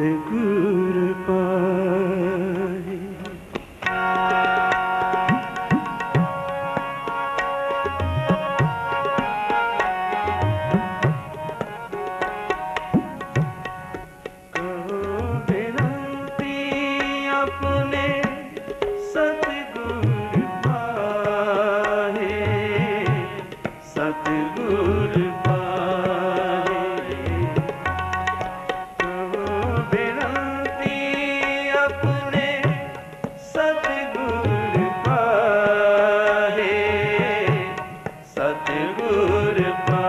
ਸਤਿਗੁਰ ਸਤਿਗੁਰ ਪਾਹੇ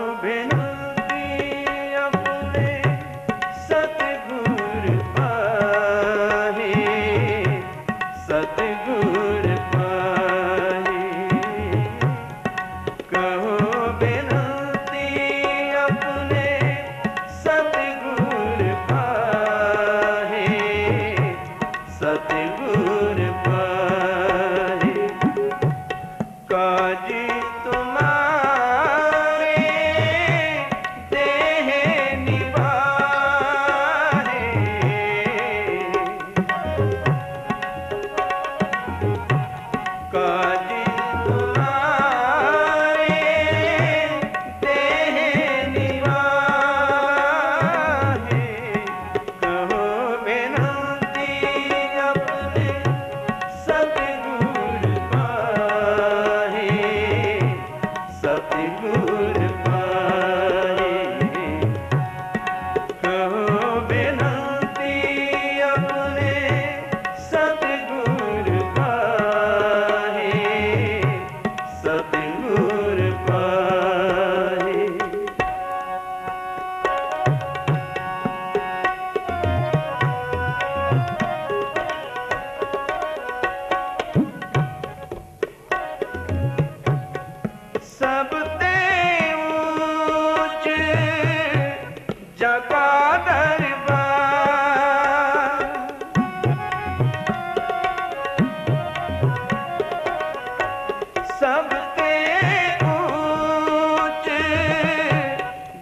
बिना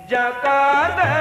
ਜਗਾ ਦਰਬਾਰ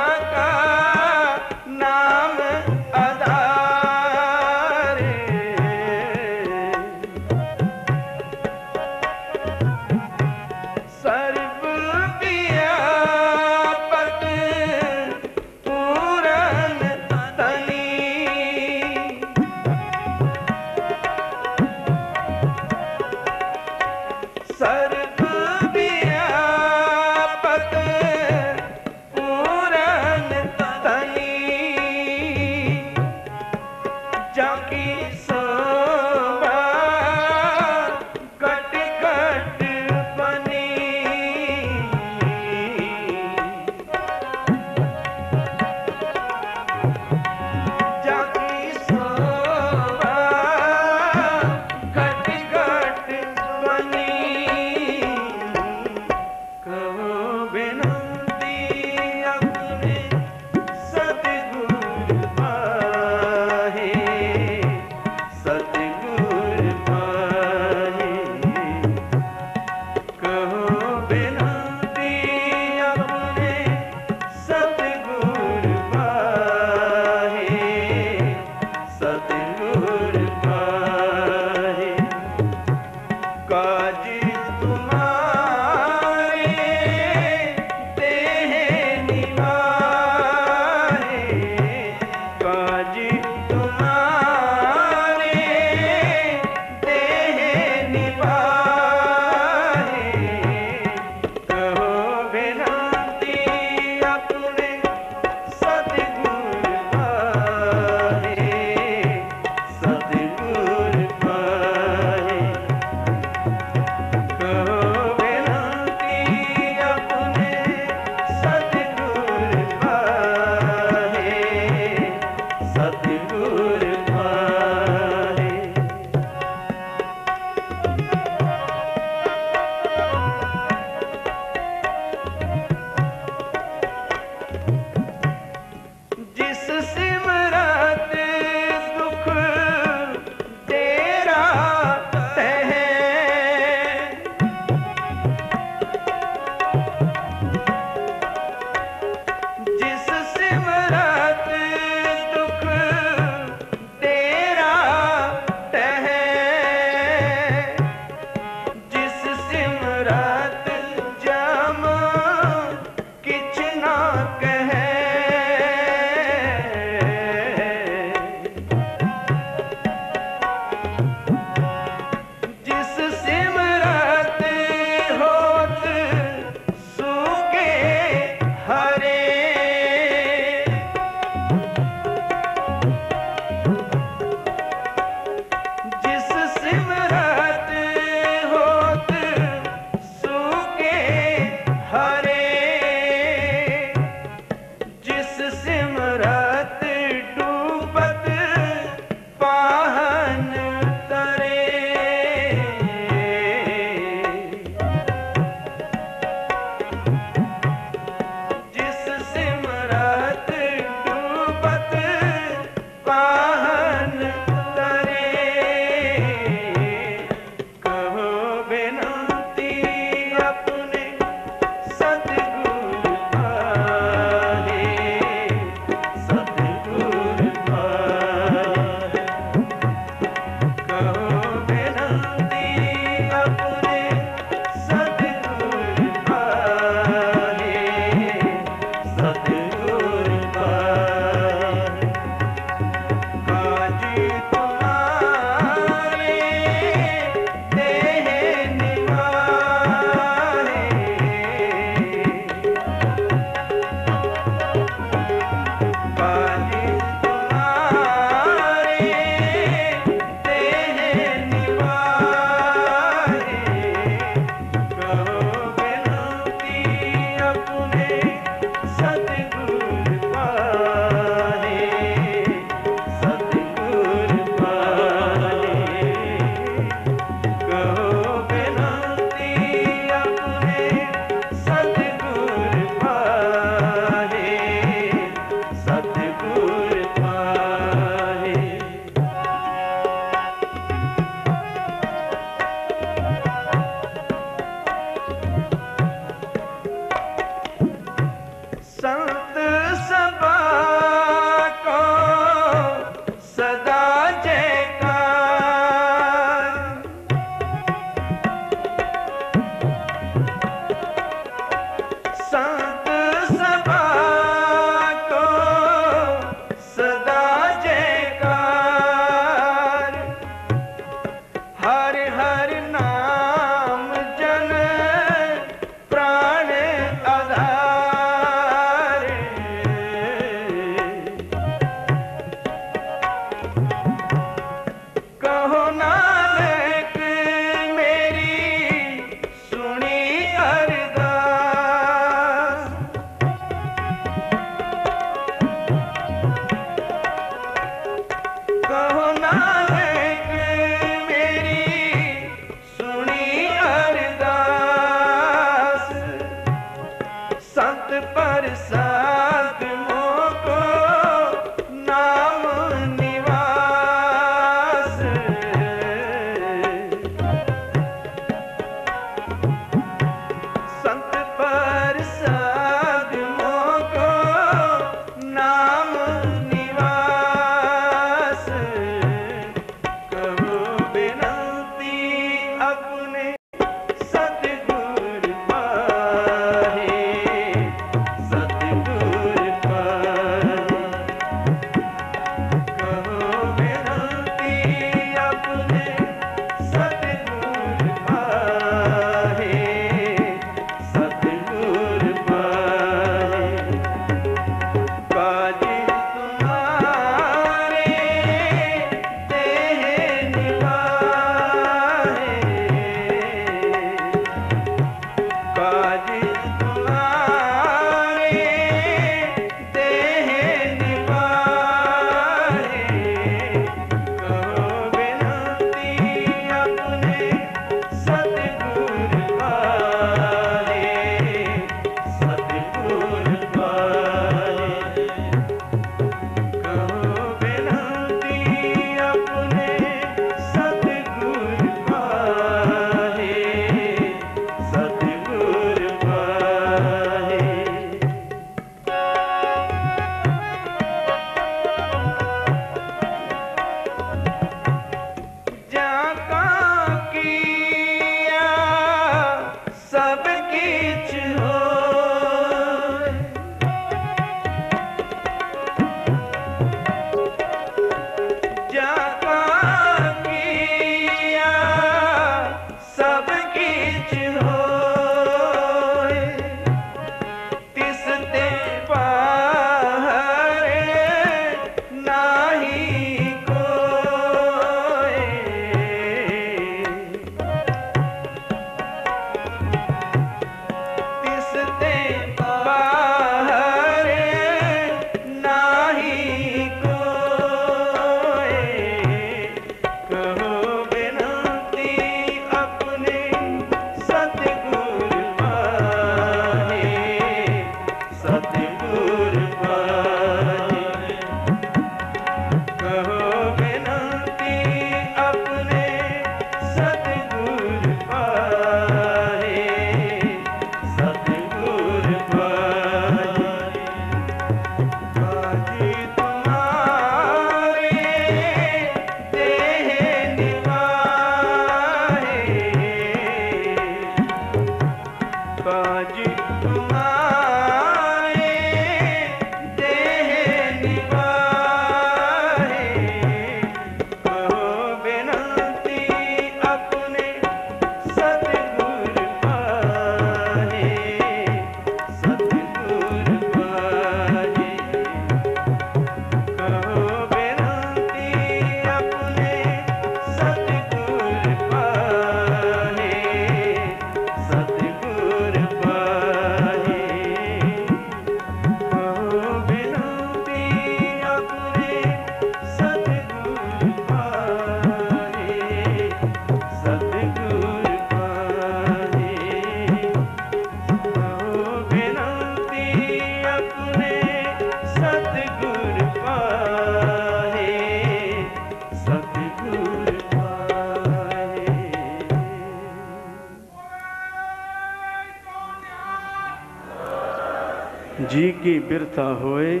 ਕੀ ਹੋਏ,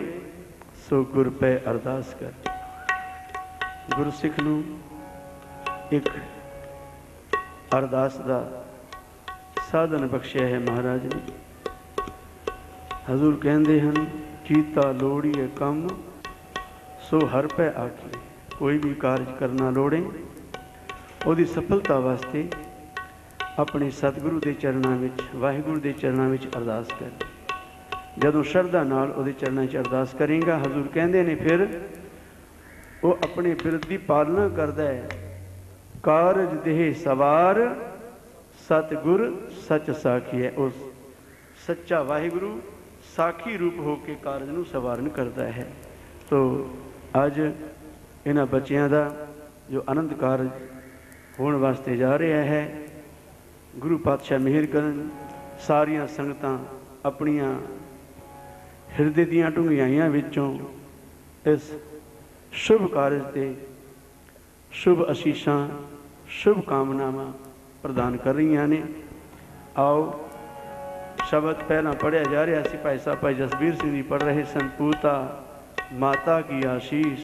ਸੋ ਗੁਰ ਪੈ ਅਰਦਾਸ ਕਰ। ਗੁਰਸਿੱਖ ਨੂੰ ਇੱਕ ਅਰਦਾਸ ਦਾ ਸਾਧਨ ਬਖਸ਼ਿਆ ਹੈ ਮਹਾਰਾਜ ਨੇ। ਹਜ਼ੂਰ ਕਹਿੰਦੇ ਹਨ, ਕੀਤਾ ਲੋੜੀਏ ਕੰਮ, ਸੋ ਹਰ ਪੈ ਆਖੀ। ਕੋਈ ਵੀ ਕਾਰਜ ਕਰਨਾ ਲੋੜੇ, ਉਹਦੀ ਸਫਲਤਾ ਵਾਸਤੇ ਆਪਣੇ ਸਤਿਗੁਰੂ ਦੇ ਚਰਨਾਂ ਵਿੱਚ, ਵਾਹਿਗੁਰੂ ਦੇ ਚਰਨਾਂ ਵਿੱਚ ਅਰਦਾਸ ਕਰੇ। ਜਦੋਂ ਸ਼ਰਧਾ ਨਾਲ ਉਹਦੇ ਚਰਨਾਂ 'ਚ ਅਰਦਾਸ ਕਰੇਗਾ, ਹਜ਼ੂਰ ਕਹਿੰਦੇ ਨੇ ਫਿਰ ਉਹ ਆਪਣੇ ਬਿਰਧ ਦੀ ਪਾਲਣਾ ਕਰਦਾ ਹੈ। ਕਾਰਜ ਦੇਹ ਸਵਾਰ, ਸਤਿਗੁਰ ਸੱਚ ਸਾਖੀ ਹੈ। ਉਸ ਸੱਚਾ ਵਾਹਿਗੁਰੂ ਸਾਖੀ ਰੂਪ ਹੋ ਕੇ ਕਾਰਜ ਨੂੰ ਸਵਾਰਨ ਕਰਦਾ ਹੈ। ਸੋ ਅੱਜ ਇਹਨਾਂ ਬੱਚਿਆਂ ਦਾ ਜੋ ਆਨੰਦ ਕਾਰਜ ਹੋਣ ਵਾਸਤੇ ਜਾ ਰਿਹਾ ਹੈ, ਗੁਰੂ ਪਾਤਸ਼ਾਹ ਮਿਹਰ ਕਰਨ, ਸਾਰੀਆਂ ਸੰਗਤਾਂ ਆਪਣੀਆਂ ਹਿਰਦੇ ਦੀਆਂ ਢੁੰਗਿਆਈਆਂ ਵਿੱਚੋਂ ਇਸ ਸ਼ੁਭ ਕਾਰਜ ਤੇ ਸ਼ੁਭ ਅਸੀਸਾਂ, ਸ਼ੁਭ ਕਾਮਨਾਵਾਂ ਪ੍ਰਦਾਨ ਕਰ ਰਹੀਆਂ ਨੇ। ਆਓ, ਸ਼ਬਦ ਪਹਿਲਾਂ ਪੜਿਆ ਜਾ ਰਿਹਾ ਸੀ। ਭਾਈ ਸਾਹਿਬ, ਭਾਈ ਜਸਬੀਰ ਸਿੰਘ ਜੀ ਪੜ ਰਹੇ ਸਨ। ਪੂਤਾ, ਮਾਤਾ ਕੀ ਆਸ਼ੀਸ਼।